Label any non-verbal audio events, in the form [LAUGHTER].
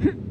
you [LAUGHS]